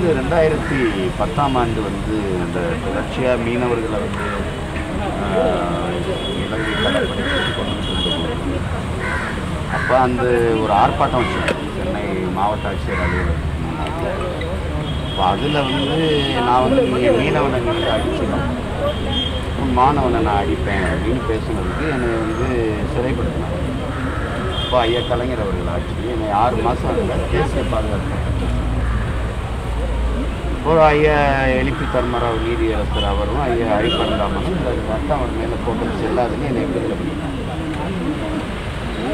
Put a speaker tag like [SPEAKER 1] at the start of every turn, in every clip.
[SPEAKER 1] வந்து ரெண்டாயிரத்தி பத்தாம் ஆண்டு வந்து அந்த ரஷ்யா மீனவர்களை வந்து இலங்கை கடற்படை கொண்டு அப்போ அந்த ஒரு ஆர்ப்பாட்டம் வச்சுருக்கோம் சென்னை மாவட்ட ஆட்சியர் அலுவலகத்துக்கு இப்போ அப்போ அதில் வந்து நான் வந்து நீ மீனவனை நீங்கள் அடிச்சிடும் உன் மாணவனை நான் அடிப்பேன் அப்படின்னு பேசுனதுக்கு என்னை வந்து சிறைப்படுத்தினாங்க. இப்போ ஐயா கலைஞர் அவர்கள் ஆட்சி என்னை ஆறு மாதம் அதில் தேசிய பாதுகாப்பு ஒரு ஐயா எழுப்பி தர்மராவ் நீதியரசர் அவரும் ஐயா ஹரிபரந்தாமனும் இந்த சட்டம் அவர் மேலே போட்டது செல்லாதுன்னு என்னை விடுதலை பண்ணிட்டாங்க.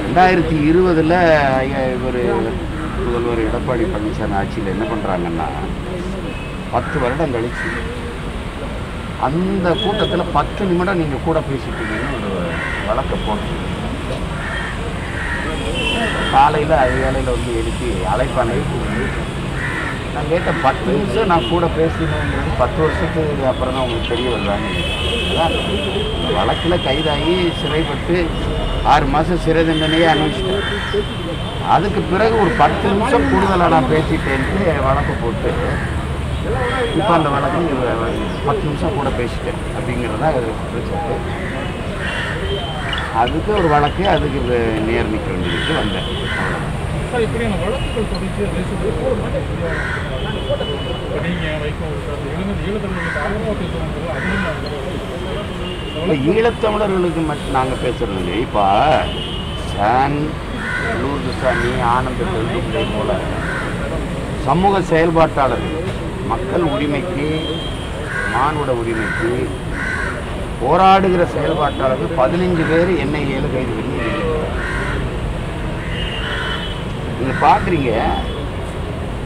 [SPEAKER 1] ரெண்டாயிரத்தி இருபதில் ஐயா இவர் முதல்வர் எடப்பாடி பழனிசாமி ஆட்சியில் என்ன பண்ணுறாங்கன்னா பத்து வருடம் கழிச்சு அந்த கூட்டத்தில் பத்து நிமிடம் நீங்கள் கூட பேசிட்டீங்கன்னு ஒரு வழக்கை போட்டு காலையில் அதிகாலையில் வந்து எழுப்பி அழைப்பானை நான் கேட்டேன் பத்து நிமிஷம் நான் கூட பேசினேங்கிறது பத்து வருஷத்துக்கு அப்புறம் தான் உங்களுக்கு தெரிய வருவாங்க அதான் இந்த வழக்கில் கைதாகி சிறைப்பட்டு ஆறு மாதம் சிறை தண்டனையே அனுபவிச்சிட்டேன். அதுக்கு பிறகு ஒரு பத்து நிமிஷம் கூடுதலாக நான் பேசிட்டேன்ட்டு வழக்கு போட்டு இப்போ அந்த வழக்கு பத்து நிமிஷம் கூட பேசிட்டேன் அப்படிங்கிறதா அது குற்றச்சாட்டு அதுக்கு ஒரு வழக்கு அதுக்கு வே- வேண்டியது வந்தேன்.
[SPEAKER 2] சார் இப்படியான வழக்குகள் தொடர்ச்சி பேசுறது போதுமான இப்போ நீங்கள் வைக்கும் ஈழத்தமிழர்களுக்கு ஆதரவாக பேசுகிறாங்க அதுவும்
[SPEAKER 1] ஈழத்தமிழர்களுக்கு மட்டும் நாங்கள் பேசுறது இல்லை இப்போ சான் லூர்துசாமி ஆனந்த தெல்துப்பிள்ளை போல சமூக செயல்பாட்டாளர்கள் மக்கள் உரிமைக்கு மானுட உரிமைக்கு போராடுகிற செயல்பாட்டாளர்கள் பதினஞ்சு பேர் என்ஐஏல கைது பண்ணி நீங்கள் பார்க்குறீங்க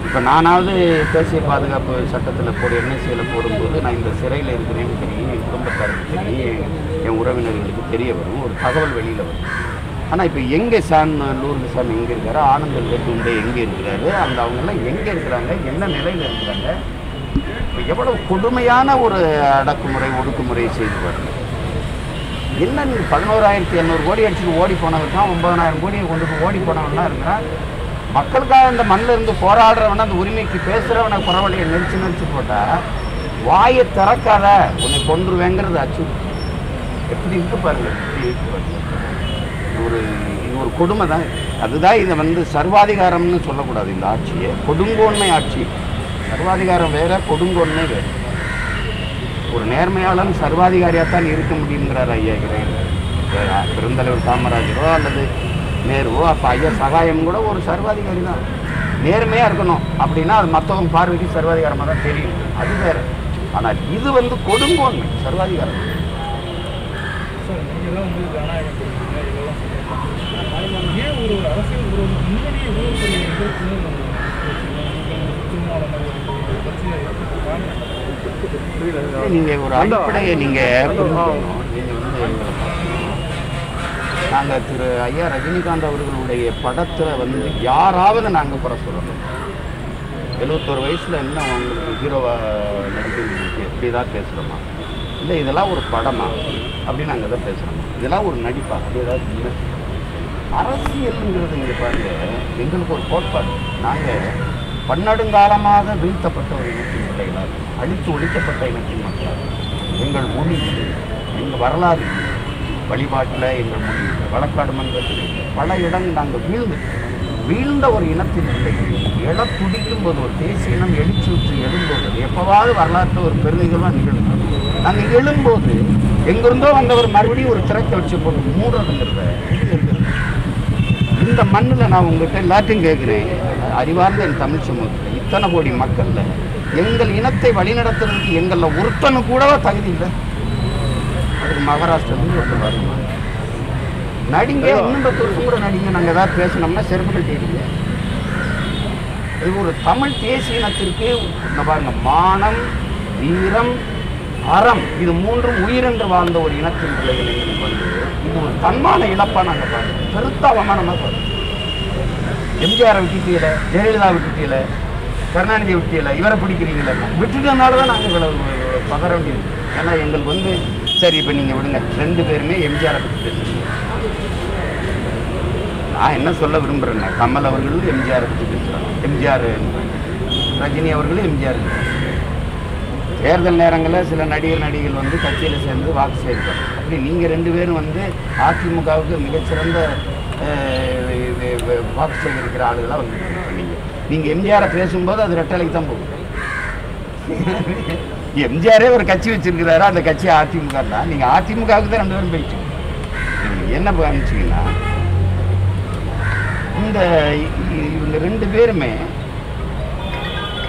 [SPEAKER 1] இப்போ நானாவது தேசிய பாதுகாப்பு சட்டத்தில் போடு என்எஸ்சியில் போடும்போது நான் இந்த சிறையில் இருக்கிறேன்னு தெரியும் என் குடும்பத்தாருக்கு தெரியும் என் உறவினர்களுக்கு தெரிய வரும் ஒரு தகவல் வெளியில் வரும். ஆனால் இப்போ எங்கே சான் லூர்து சாமி எங்கே இருக்காரு ஆனந்த வெட்டுண்டே எங்கே இருக்கிறாரு அந்த அவங்கெல்லாம் எங்கே இருக்கிறாங்க என்ன நிலையில் இருக்கிறாங்க இப்போ எவ்வளவு கொடுமையான ஒரு அடக்குமுறை ஒடுக்குமுறை செய்து வரணும் என்ன நீங்கள் பதினோராயிரத்தி எண்ணூறு கோடி அடிச்சுட்டு ஓடி போனவன் தான் ஒன்பதனாயிரம் கோடியை கொண்டு போய் ஓடி போனவன்லாம் இருக்கிறான். மக்களுக்காக இந்த மண்ணில் இருந்து போராடுறவன அந்த உரிமைக்கு பேசுகிறவனை குறவழியை நெரிச்சு நெரிச்சு போட்டால் வாயை திறக்காத உன்னை கொன்றுவேங்கிறது அச்சு. எப்படி இருக்கு பாருங்க எப்படி இருக்கு பாருங்க. ஒரு இது ஒரு கொடுமை தான். அதுதான் இதை வந்து சர்வாதிகாரம்னு சொல்லக்கூடாது இந்த ஆட்சியை. கொடுங்கோன்மை ஆட்சி. சர்வாதிகாரம் வேற கொடுங்கோன்மை வேறு. ஒரு நேர்மையாளன் சர்வாதிகாரியாத்தான் இருக்க முடியுங்கிறார் ஐயா இறைவன். பெருந்தலைவர் காமராஜரோ அல்லது நேருவோ அப்போ ஐயா சகாயம் கூட ஒரு சர்வாதிகாரி தான். நேர்மையாக இருக்கணும் அப்படின்னா அது மற்றவங்க பார்வைக்கு சர்வாதிகாரமாக தான் தெரியும். அது வேற. ஆனால் இது வந்து கொடுங்கோன்மை சர்வாதிகாரம்.
[SPEAKER 2] சார் நீங்கள் ஒரு
[SPEAKER 1] அடிப்படையை நீங்கள் நீங்கள் வந்து நாங்கள் திரு ஐயா ரஜினிகாந்த் அவர்களுடைய படத்தில் வந்து யாராவது நாங்கள் குறை சொல்லணும். எழுபத்தோரு வயசில் என்ன அவங்களுக்கு ஹீரோவாக நடிக்கிறதுக்கு எப்படி தான் பேசுகிறோமா இல்லை இதெல்லாம் ஒரு படமா? அப்படின்னு நாங்கள் தான் பேசுகிறோம் இதெல்லாம் ஒரு நடிப்பா? அப்படி ஏதாவது இல்லை. அரசியலுங்கிறது இங்கே பாருங்க எங்களுக்கு ஒரு கோட்பாடு. நாங்கள் பன்னெடுங்காலமாக வீழ்த்தப்பட்ட ஒரு இனத்தின் மக்களாக அழித்து ஒழிக்கப்பட்ட இனத்தின் மக்களாக. எங்கள் மொழி எங்கள் வரலாறு வழிபாட்டில் எங்கள் வழக்காடு மன்றத்தில் பல இடங்கள் நாங்கள் வீழ்ந்து வீழ்ந்த ஒரு இனத்தின் பிள்ளைகள் எழ துடிக்கும் போது ஒரு தேசிய இனம் எழுச்சி விட்டு எழும்போது எப்போவாவது வரலாற்றில் ஒரு பெருநிகழ்வாக நிகழும். நாங்கள் எழும்போது எங்கிருந்தோ வந்தவர் மறுபடியும் ஒரு திறக்க வச்சு போட்டு மூடுறதுங்கிறத இந்த மண்ணில் நான் உங்ககிட்ட எல்லாத்தையும் கேட்குறேன். அறிவார்ந்த என் தமிழ் சமூகத்தில் இத்தனை கோடி மக்களில் எங்கள் இனத்தை வழிநடத்துறதுக்கு எங்களில் ஒருத்தனு கூடவா தகுதி இல்லை? அதுக்கு மகாராஷ்டிரத்துக்கு ஒருத்தர் வருமா? நடிங்க இன்னும் பத்து வருஷம் கூட நடிங்க நாங்கள் ஏதாவது பேசினோம்னா செருப்பு கட்டிடுங்க இது ஒரு தமிழ் தேசிய இனத்திற்கு பாருங்க மானம் வீரம் அறம் இது மூன்றும் உயிரென்று வாழ்ந்த ஒரு இனத்தின் பிள்ளைகள் வந்து இது ஒரு தன்மான இழப்பா நாங்கள் பார்க்குறோம். பெருத்த அவமானமாக பார்க்குறோம். எம்ஜிஆரை விட்டுட்டீல ஜெயலலிதா விட்டுட்டீல கருணாநிதியை விட்டுட்டீல இவரை பிடிக்கிறீங்கள விட்டுட்டனால தான் நாங்கள் இவ்வளவு இவ்வளவு பதற வேண்டியது ஏன்னா எங்களுக்கு வந்து சரி இப்போ நீங்கள் விடுங்க. ரெண்டு பேருமே எம்ஜிஆரை பற்றி பேசுறீங்க நான் என்ன சொல்ல விரும்புகிறேங்க கமல் அவர்களும் எம்ஜிஆரை பற்றி பேசுகிறாங்க எம்ஜிஆர் ரஜினி அவர்களும் எம்ஜிஆர் தேர்தல் நேரங்களில் சில நடிகர் நடிகைகள் வந்து கட்சியில் சேர்ந்து வாக்கு சேர்ப்பாங்க அப்படி நீங்கள் ரெண்டு பேரும் வந்து அதிமுகவுக்கு மிகச்சிறந்த இது, வாக்கு சேகரிக்கிற ஆளுகளாக வந்து நீங்கள் நீங்கள் எம்ஜிஆரை பேசும்போது அது ரெட்டலைக்கு தான் போகும். எம்ஜிஆரே ஒரு கட்சி வச்சிருக்கிறாரு அந்த கட்சி அதிமுக தான். நீங்கள் அதிமுகவுக்கு தான் ரெண்டு பேரும் போயிட்டு என்ன பண்ணிச்சிங்கன்னா இந்த இவங்க ரெண்டு பேருமே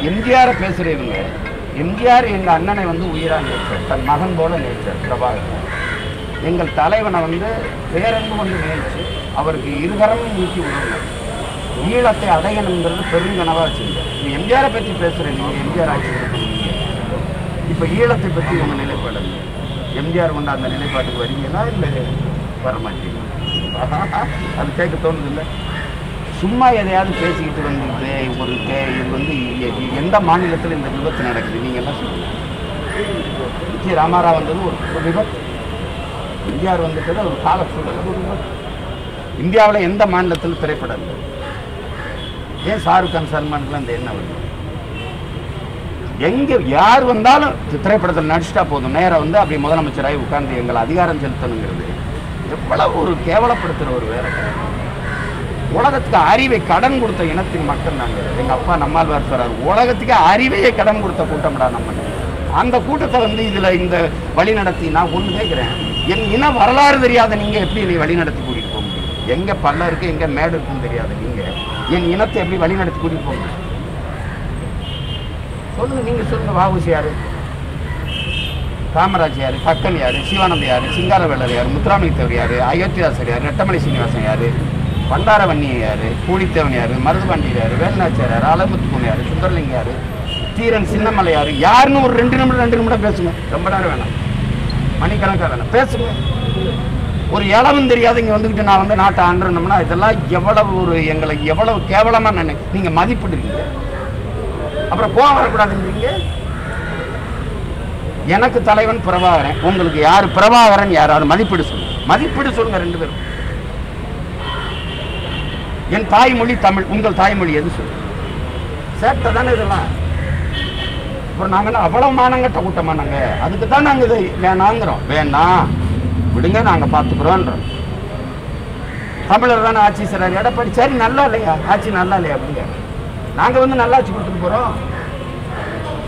[SPEAKER 1] எம்ஜிஆரை பேசுகிறவங்க எம்ஜிஆர் எங்கள் அண்ணனை வந்து உயிராக நேற்றார் தன் மகன் போல நேற்றார் பிரபாகர் எங்கள் தலைவனை வந்து பேரன்பு கொண்டு நேர்ச்சு அவருக்கு இருகரமும் நீக்கி உணர்ந்தார் ஈழத்தை அடையணுங்கிறது பெருங்கனவாக வச்சுருந்தார். நீ எம்ஜிஆரை பற்றி பேசுகிறேன் நீங்கள் எம்ஜிஆர் ஆட்சி இப்போ ஈழத்தை பற்றி உங்கள் நிலைப்பாடு எம்ஜிஆர் கொண்ட அந்த நிலைப்பாட்டுக்கு வரீங்களா இல்லை வரமாட்டீங்க அது கேட்க தோணுது இல்லை சும்மா எதையாவது பேசிக்கிட்டு வந்து ஒரு கே- இது வந்து எந்த மாநிலத்தில் இந்த விபத்து நடக்குது? நீங்கள் எல்லாம் சொல்லுங்கள் ஜி ராமாராவ் வந்தது ஒரு விபத்து. எம்ஜிஆர் வந்துட்டது ஒரு கால சூழல் ஒரு விபத்து. இந்தியாவில் எந்த மாநிலத்தில் திரைப்படம் இல்லை. ஏன் ஷாருக் கான் சல்மான்க்குலாம் இந்த எண்ணம் வருது? எங்கே யார் வந்தாலும் திரைப்படத்தில் நடிச்சிட்டா போதும். நேராக வந்து அப்படி முதலமைச்சராகி உட்கார்ந்து எங்களை அதிகாரம் செலுத்தணுங்கிறது. எவ்வளவு ஒரு கேவலப்படுத்துகிற ஒரு வேலை. உலகத்துக்கு அறிவை கடன் கொடுத்த இனத்தின் மக்கள் நாங்கள். எங்கள் அப்பா நம்மாழ்வார் சொல்கிறார் உலகத்துக்கு அறிவையே கடன் கொடுத்த கூட்டம்டா நம்ம. அந்த கூட்டத்தை வந்து இதில் இந்த வழி நடத்தி நான் ஒன்று கேட்குறேன் என் இன வரலாறு தெரியாத நீங்கள் எப்படி என்னை வழி நடத்தி கூட்டிகிட்டு போக முடியும்? எங்கே பல்ல இருக்குது எங்கே மேடு இருக்குன்னு தெரியாத நீங்கள் என் இனத்தை எப்படி வழி நடத்தி கூட்டிகிட்டு போக முடியும்? சொல்லுங்க நீங்க சொல்லுங்க வாவுசி யாரு? காமராஜ் யாரு கக்கன் யாரு சிவானந்த யாரு சிங்காரவேலர் யாரு முத்துராமலிங்கத்தேவர் யாரு அயோத்திதாசர் யாரு நெட்டமலை சீனிவாசன் யாரு பண்டாரவன்னிய யாரு பூலித்தேவன் யாரு மருதுபாண்டியர் யாரு வேலுநாச்சியார் யாரு அலமுத்துக்குன் யாரு சுந்தரலிங்க யாரு தீரன் சின்னமலை யாரு யாருன்னு ஒரு ரெண்டு நிமிடம் ரெண்டு நிமிடம் பேசுங்க. ரொம்ப நேரம் வேணாம். மணிக்கணக்காக வேணாம். பேசுங்க. ஒரு இளவும் தெரியாத இங்கே வந்துக்கிட்டு நான் வந்து நாட்டை ஆண்டுனோம்னா இதெல்லாம் எவ்வளவு ஒரு எங்களை எவ்வளவு கேவலமாக நினை நீங்கள் மதிப்பிடுறீங்க. அப்புறம் கோவம் வரக்கூடாதுன்றீங்க எனக்கு தலைவன் பிரபாகரன். உங்களுக்கு யார்? பிரபாகரன் யாராவது மதிப்பீடு சொல்லுங்க. மதிப்பீடு சொல்லுங்க ரெண்டு பேரும். என் தாய்மொழி தமிழ். உங்கள் தாய்மொழி எது சொல்லு சேட்டை தானே இதெல்லாம். அப்புறம் நாங்க என்ன அவ்வளவு மானங்கட்ட கூட்டமா நாங்க அதுக்கு தான் நாங்க இதை வேணாங்கிறோம். வேணாம் விடுங்க நாங்க பார்த்துக்கிறோன்றோம் தமிழர் தானே ஆட்சி செய்றாரு. எடப்பாடி. சரி நல்லா இல்லையா? ஆட்சி நல்லா இல்லையா? அப்படிங்க நாங்கள் வந்து நல்லா கொடுத்துட்டு போகிறோம்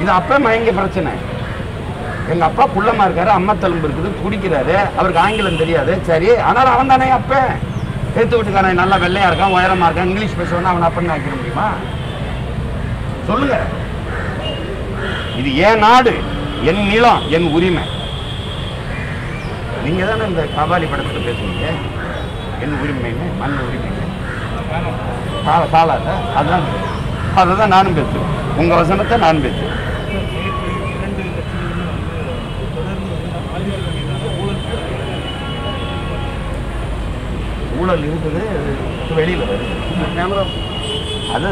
[SPEAKER 1] இது அப்போ மயங்க பிரச்சனை. எங்கள் அப்பா புள்ளமாக இருக்காரு அம்மா தழும்பு இருக்குது குடிக்கிறாரு அவருக்கு ஆங்கிலம் தெரியாது. சரி ஆனால் அவன் தானே அப்போ. எடுத்து வீட்டுக்காரன் நல்லா வெள்ளையாக இருக்கான் உயரமாக இருக்கான் இங்கிலீஷ் பேசுவான் அவன் அப்பன்னு ஆக்கிட முடியுமா? சொல்லுங்க. இது என் நாடு என் நிலம் என் உரிமை. நீங்கள் தானே இந்த கபாலி படத்தில் பேசுவீங்க என் உரிமைன்னு மண் உரிமைன்னு. சாலா சாலா அதுதான். அதை தான் நானும் பேசுவேன் உங்கள் வசனத்தை நான் பேசுவேன்
[SPEAKER 2] ஊழல்
[SPEAKER 1] ஊழல் இருக்குது அது வருது. அது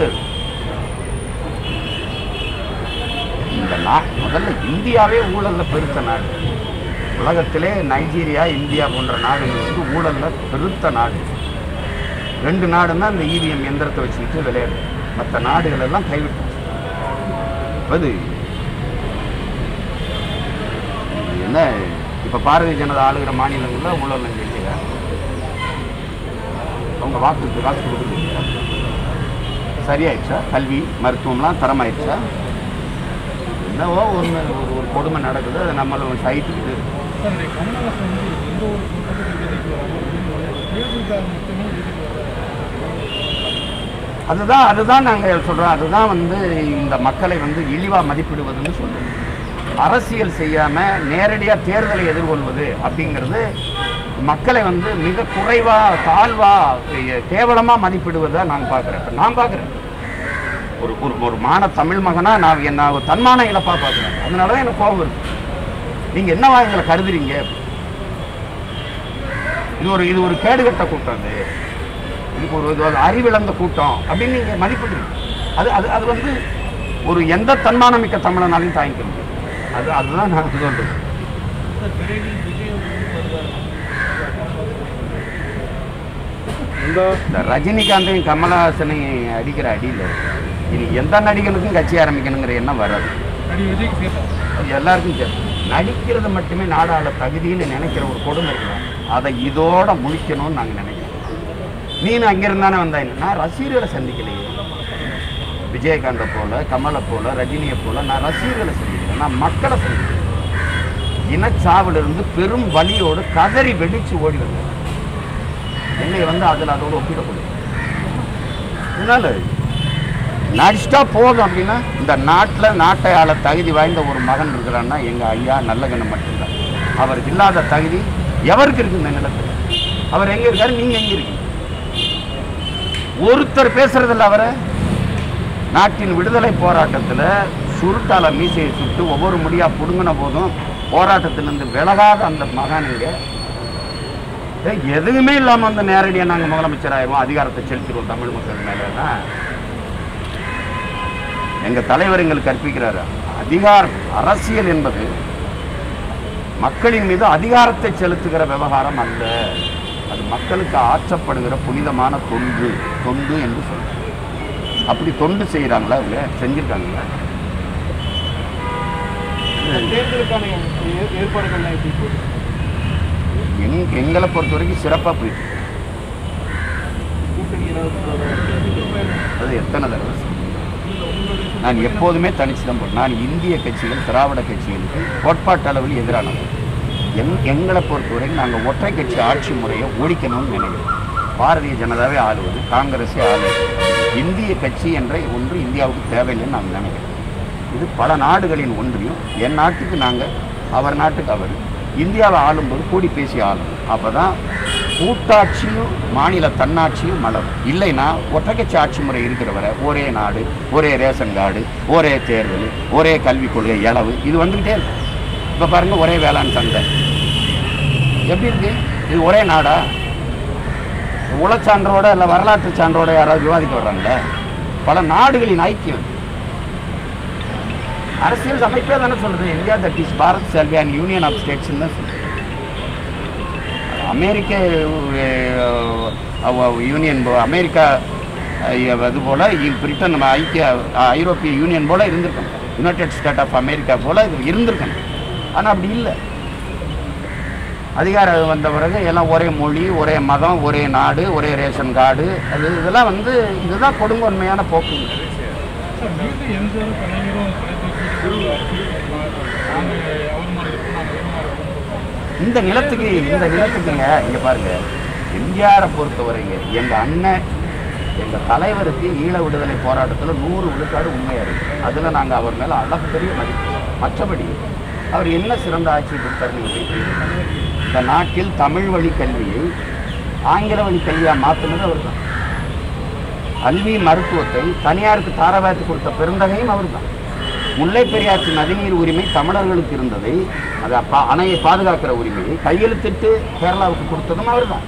[SPEAKER 1] இந்த நா முதல்ல இந்தியாவே ஊழலில் பெருத்த நாடு. உலகத்திலே நைஜீரியா இந்தியா போன்ற நாடுகள் வந்து ஊழலில் பெருத்த நாடு. ரெண்டு நாடுன்னா இந்த இவிஎம் எந்திரத்தை வச்சுக்கிட்டு விளையாடு மற்ற நாடுகள் எல்லாம் கைவிட்டு அது என்ன? இப்ப பாரதிய ஜனதா ஆளுகிற மாநிலங்கள்ல ஊழல் இல்லையா? அவங்க வாக்கு வாக்கு கொடுக்குறது இல்லையா? சரியாயிடுச்சா? கல்வி மருத்துவம்லாம் தரமாயிடுச்சா? என்னவோ ஒன்று ஒரு ஒரு கொடுமை நடக்குது. அதை நம்மளும் சைட்டுக்கிட்டு
[SPEAKER 2] சார் இந்த கமலஹாசன் வந்து எந்த ஒரு கூட்டத்துக்கு வீட்டுக்கு வராமல் தேர்தலுக்காக மட்டுமே வீட்டுக்கு வர
[SPEAKER 1] அதுதான் அதுதான் நாங்கள் சொல்கிறோம் அதுதான் வந்து இந்த மக்களை வந்து இழிவாக மதிப்பிடுவதுன்னு சொல்கிறோம் அரசியல் செய்யாமல் நேரடியாக தேர்தலை எதிர்கொள்வது அப்படிங்கிறது மக்களை வந்து மிக குறைவாக தாழ்வாக கேவலமாக மதிப்பிடுவதை நான் பார்க்குறேன். நான் பார்க்குறேன். ஒரு ஒரு ஒரு மான தமிழ் மகனாக நான் என்ன ஒரு தன்மான இழப்பாக பார்க்குறேன். அதனால தான் எனக்கு கோபம் இருக்கு நீங்கள் என்னவா எங்களை கருதுறீங்க? இது ஒரு இது ஒரு கேடுகட்ட கூட்டம் அது. இப்போ ஒரு அறிவிழந்த கூட்டம் அப்படின்னு நீங்கள் மதிப்பிடுறீங்க அது அது அது வந்து ஒரு எந்த தன்மானமிக்க தமிழனாலையும் தாங்கிக்க முடியும் அது அதுதான் நான் சொல்றது. இந்த ரஜினிகாந்தையும் கமலஹாசனையும் அடிக்கிற அடியில் இனி எந்த நடிகனுக்கும் கட்சி ஆரம்பிக்கணுங்கிற எண்ணம் வராது. அது எல்லாருக்கும் தெரியும். நடிக்கிறது மட்டுமே நாடாள தகுதின்னு நினைக்கிற ஒரு கொடுமை இருக்கும் அதை இதோட முடிக்கணும்னு நாங்கள் நினைக்கிறோம். நீனு அங்கிருந்தானே வந்தா நான் ரசிகர்களை சந்திக்கலையே. விஜயகாந்தை போல கமலை போல ரஜினியை போல நான் ரசிகர்களை சந்திக்கிறேன் நான் மக்களை சந்திக்கிறேன் இனச்சாவிலிருந்து பெரும் வலியோடு கதறி வெடிச்சு ஓடி வந்தேன். என்னை வந்து அதில் அதோடு ஒப்பிடக்கூடாது அதனால நடிச்சிட்டா போதும் அப்படின்னா இந்த நாட்டில் நாட்டை ஆள தகுதி வாய்ந்த ஒரு மகன் இருக்கிறான்னா எங்கள் ஐயா நல்லகண்ணன் மட்டும்தான். அவருக்கு இல்லாத தகுதி எவருக்கு இருக்கு இந்த நிலத்தில்? அவர் எங்கே இருக்காரு? நீங்கள் எங்கே இருக்கீங்க? ஒருத்தர் பேசுறதில்ல அவரை. நாட்டின் விடுதலை போராட்டத்தில் சுருட்டால மீசையை சுட்டு ஒவ்வொரு முடியா புடுங்கின போதும் போராட்டத்திலிருந்து விலகாத அந்த மகானுங்க எதுவுமே இல்லாமல் வந்து நேரடியாக நாங்கள் முதலமைச்சர் ஆயிடுவோம். அதிகாரத்தை செலுத்திடுவோம் தமிழ் மக்கள் மேலே எங்கள் தலைவர் எங்களுக்கு கற்பிக்கிறாரு அதிகாரம் அரசியல் என்பது மக்களின் மீது அதிகாரத்தை செலுத்துகிற விவகாரம் அல்ல. அது மக்களுக்கு ஆற்றப்படுகிற புனிதமான தொண்டு தொண்டு என்று சொல்றாங்க. அப்படி தொண்டு செய்கிறாங்களா அவங்க செஞ்சிருக்காங்களா? எங் எங்களை பொறுத்த வரைக்கும் சிறப்பாக போயிட்டு அது எத்தனை தடவை. நான் எப்போதுமே தனிச்சு தான் நான் இந்திய கட்சிகள் திராவிட கட்சிகளுக்கு கோட்பாட்டு அளவில் எதிரானவர் எங் எங்களை பொறுத்தவரைக்கும் நாங்கள் ஒற்றை கட்சி ஆட்சி முறையை ஒழிக்கணும்னு நினைக்கிறோம். பாரதிய ஜனதாவே ஆளுவது காங்கிரஸே ஆளுவது. இந்திய கட்சி என்ற ஒன்று இந்தியாவுக்கு தேவையில்லைன்னு நாங்கள் நினைக்கிறோம். இது பல நாடுகளின் ஒன்றியும். என் நாட்டுக்கு நாங்கள் அவர் நாட்டுக்கு அவர். இந்தியாவை ஆளும்போது கூடி பேசி ஆளும். அப்போ தான் கூட்டாட்சியும் மாநில தன்னாட்சியும் மலரும். இல்லைன்னா ஒற்றைக்கட்சி ஆட்சி முறை இருக்கிற வரை ஒரே நாடு ஒரே ரேஷன் கார்டு ஒரே தேர்தல் ஒரே கல்விக் கொள்கை இளவு இது வந்துக்கிட்டே இருக்கும். இப்போ பாருங்க ஒரே வேளாண் சந்தை. எப்படி இருக்கு? இது ஒரே நாடா? உளச்சான்றோட இல்லை வரலாற்று சான்றோட யாராவது விவாதிக்க வர்றாங்க பல நாடுகளின் ஐக்கியம். அரசியல் அமைப்பே தானே சொல்றது. India that is Bharat shall be and union of states தான் சொல்றது. அமெரிக்க யூனியன் போ- அமெரிக்கா அது போல பிரிட்டன் நம்ம ஐக்கிய ஐரோப்பிய யூனியன் போல இருந்திருக்கணும். யுனைடெட் ஸ்டேட் ஆஃப் அமெரிக்கா போல இது இருந்திருக்கணும். ஆனால் அப்படி இல்லை. அதிகாரம் வந்த பிறகு எல்லாம் ஒரே மொழி ஒரே மதம் ஒரே நாடு ஒரே ரேஷன் கார்டு. அது இதெல்லாம் வந்து இதுதான்
[SPEAKER 2] நாங்கள் நாங்கள் இவர் மாதிரி இருக்கோம்
[SPEAKER 1] இந்த நிலத்துக்கு இந்த நிலத்துக்குங்க இங்க பாருங்க. எம்ஜிஆரை பொறுத்தவரைங்க எங்க அண்ணன் எங்க தலைவருக்கு ஈழ விடுதலை போராட்டத்துல நூறு விழுக்காடு உண்மையா இருக்கு. அதுல நாங்க அவர் மேல அளவு பெரிய மதிப்பு. மற்றபடி அவர் என்ன சிறந்த ஆட்சி கொடுத்தாருன்னு இந்த நாட்டில் தமிழ் வழி கல்வியை ஆங்கில வழி கல்வியா மாற்றினது அவர் தான் கல்வி மருத்துவத்தை தனியாருக்கு தாரவாத்து கொடுத்த பெருந்தகையும் அவர்தான். முல்லை பெரியாற்று நதிநீர் உரிமை தமிழர்களுக்கு இருந்ததை அது அப்பா அணையை பாதுகாக்கிற உரிமையை கையெழுத்திட்டு கேரளாவுக்கு கொடுத்ததும் அவர்தான்.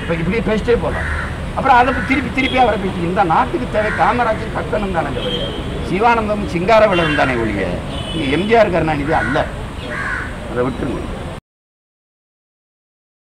[SPEAKER 1] இப்போ இப்படி பேசிட்டே போகலாம் அப்புறம் அதை திருப்பி திருப்பி அவரை பேசி இந்த நாட்டுக்கு தேவை காமராஜர் கட்டணம் தானே கிடையாது சிவானந்தம் சிங்காரவிளரும் தானே ஒழிய இங்க எம்ஜிஆர் கருணாநிதி அல்ல. அதை விட்டுருங்க.